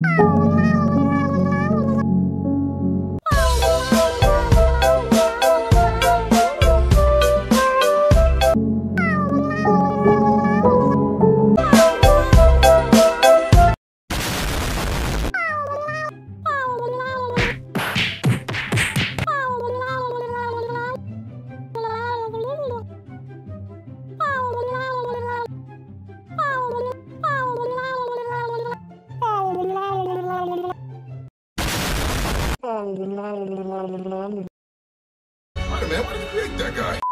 Bye. Wait a minute, why did you pick that guy?